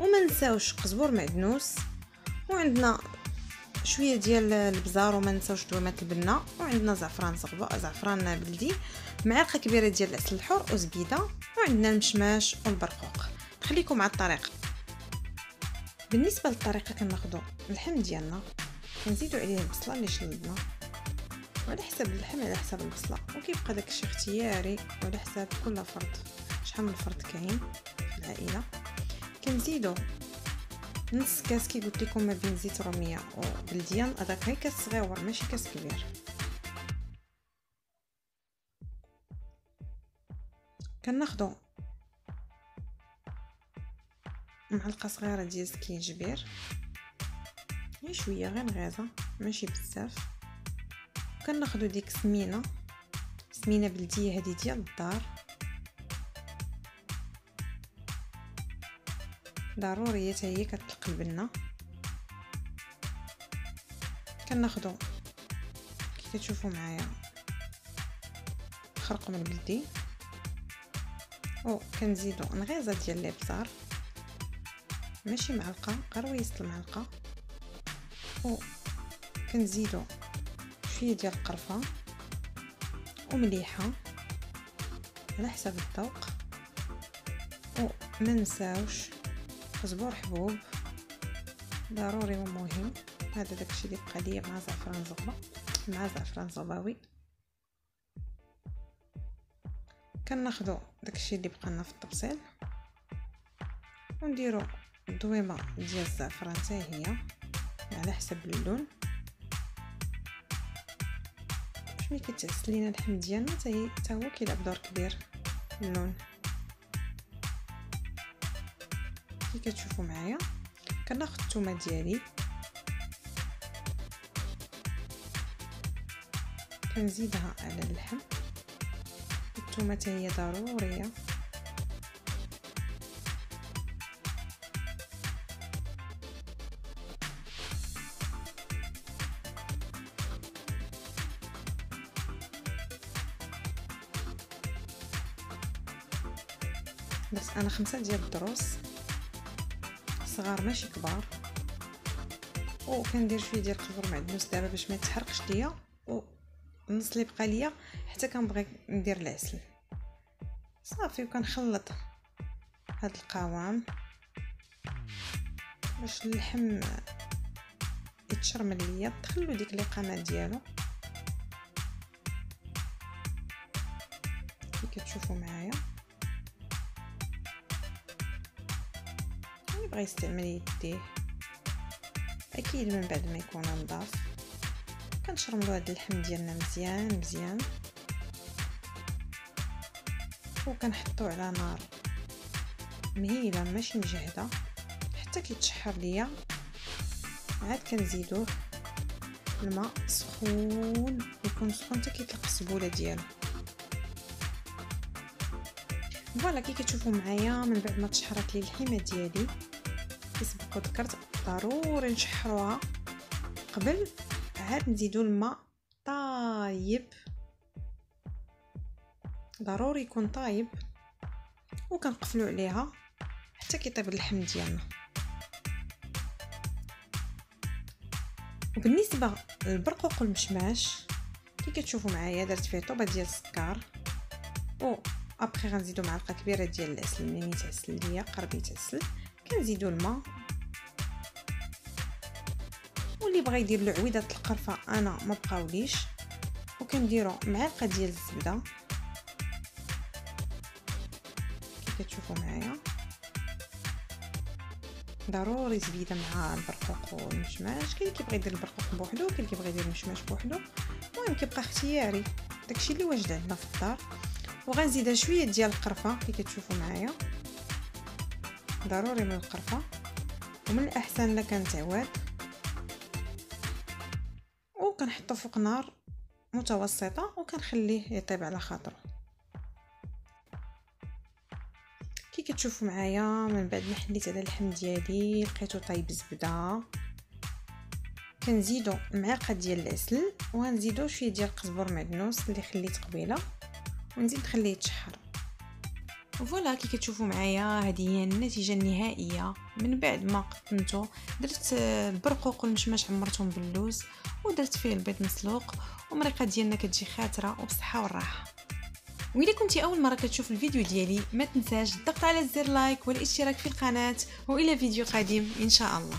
وما نساوش قزبور معدنوس وعندنا شوية ديال البزار وما نساوش دوامات البنه وعندنا زعفران صغبة زعفران بلدي معلقة كبيرة ديال العسل الحر وزبيدة وعندنا المشماش والبرقوق. خليكم مع الطريقة بالنسبة للطريقة كناخذوا اللحم ديالنا كنزيدوا عليه البصله اللي شلدنا وعلى حسب اللحم على حسب البصله وكيبقى داكشي اختياري وعلى حساب كل فرد شحال من فرد كاين في العائلة. كنزيدو نص كاس كي قلت لكم ما بين زيت روميه وبلديان هذاك غير كاس صغير ماشي كاس كبير كناخدو معلقه صغيره ديال سكينجبير غير شوية غير نغيزه ماشي بزاف كناخدو ديك سمينه سمينه بلديه هذه ديال الدار ضروري حتى هي كتلق البنه كناخدو. كي كتشوفوا معايا خرق من البلدي أو كنزيدو نغيزة ديال الابزار ماشي معلقة ويست المعلقة. أو كنزيدو شوية ديال القرفة. ومليحه على حسب الذوق. أو ما نساوش. قزبور حبوب ضروري ومهم هذا داكشي اللي بقى ليا مع زعفران زغبة. مع زعفران زغباوي. كناخذوا داكشي اللي بقى لنا في الطبسيل ونديرو دويمة ديال الزعفران حتى هي على حسب اللون. باش ملي كيتعسل لينا اللحم ديالنا حتى هو كيلعب دور كبير اللون. كي كتشوفوا معايا كناخذ الثومه ديالي. كنزيدها على اللحم. الثومه هي ضرورية. بس أنا خمسة ديال الدروس. صغار ماشي كبار. و كندير شوية ديال القزبر معدنوس دابا باش ما يتحرقش ليا و النص اللي بقى ليا حتى كنبغي ندير العسل. صافي وكنخلط هاد القوام باش اللحم يتشرمل ليا دخلوا ديك الاقامه ديالو. كي كتشوفوا معايا. بغى يستعمل يديه. أكيد من بعد ما يكون نضاف. كنشرملو هاد اللحم ديالنا مزيان مزيان. وكنحطوه على نار مهيلة ماشي مجهدة. حتى كيتشحر ليا. عاد كنزيدوه الماء سخون يكون سخون حتى كيطلق السبولة ديالو. فوالا كي كتشوفوا معايا من بعد ما تشحرت لي الحمه ديالي كيسبق ذكرت ضروري نشحروها قبل عاد نزيدو الماء. طايب ضروري يكون طايب وكنقفلو عليها حتى كيطيب اللحم ديالنا. وبالنسبة للبرقوق والمشماش كي كتشوفوا معايا درت فيه طوبة ديال السكر و ابخي غنزيدو معلقة كبيرة ديال العسل ملي يتعسل ليا قرب يتعسل. كنزيدو الماء. واللي بغى يدير له القرفه أنا ما بقاوليش. وكنديرو معلقة ديال الزبدة. كي كتشوفوا معايا. ضروري زبيدة مع البرقوق والمشماش. كاين اللي كيبغي يدير البرقوق بوحدو كاين اللي كيبغي يدير المشماش بوحدو. المهم كيبقى اختياري. داكشي اللي واجد عندنا في الدار. وغنزيدها شوية ديال القرفة كي كتشوفوا معايا. ضروري من القرفة. ومن الأحسن لا كانت عواد وكنحطو فوق نار متوسطة وكنخليه يطيب على خاطره كي كتشوفوا معايا من بعد ما حليت على اللحم ديالي لقيتو طيب زبدة. كنزيدو معلقه ديال العسل وغنزيدو شوية ديال القزبر معدنوس اللي خليت قبيلة ونزيد نخليه يتشحر. voilà كي كتشوفوا معايا هذه هي النتيجة النهائية. من بعد ما قطنته درت البرقوق والمشماش عمرتهم باللوز ودرت فيه البيض مسلوق ومريقه ديالنا كتجي خاتره وبصحه والراحة. وإذا كنتي أول مرة كتشوف الفيديو ديالي ما تنساش الضغط على زر like والاشتراك في القناة وإلى فيديو قادم إن شاء الله.